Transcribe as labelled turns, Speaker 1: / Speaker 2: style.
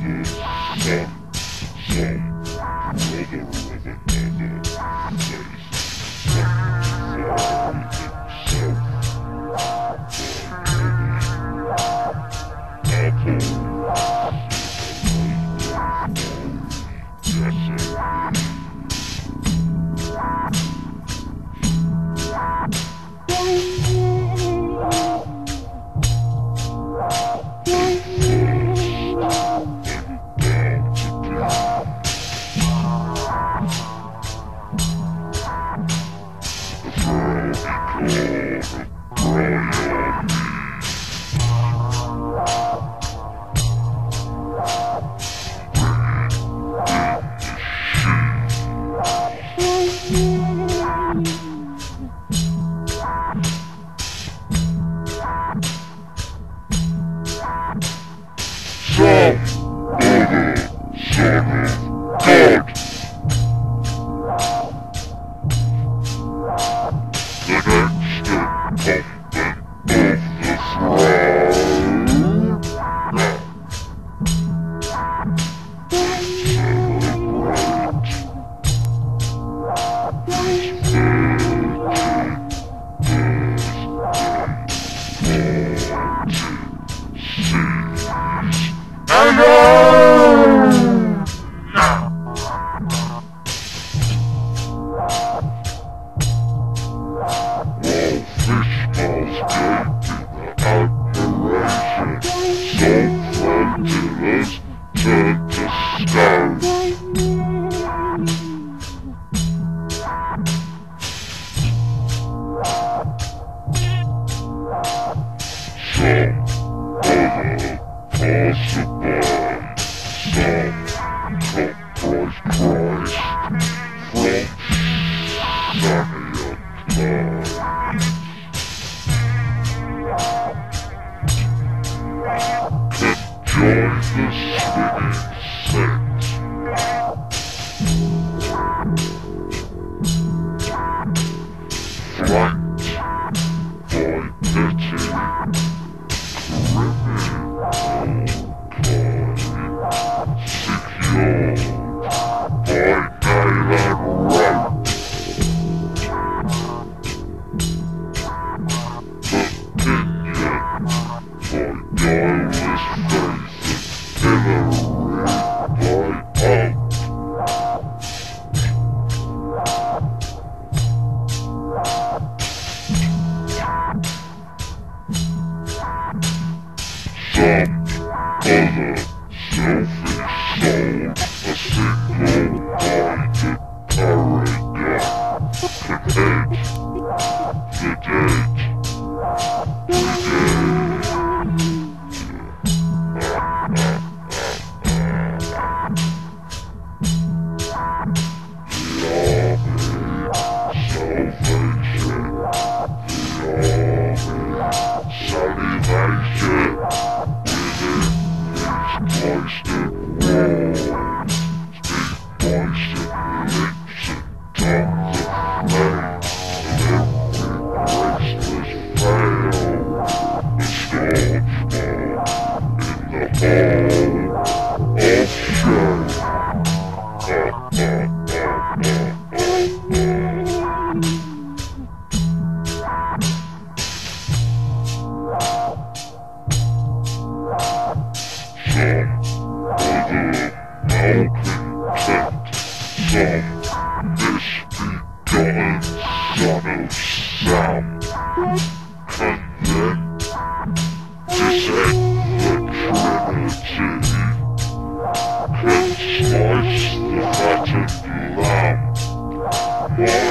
Speaker 1: Mm-hmm. Brian. Hmm. some other passerby. Some comprise Christ from Nania Clyde. Join the Flight by Betty. dumb, other, selfish soul, a single-minded paragon. The hate the dead, the dead. Okay. Yeah.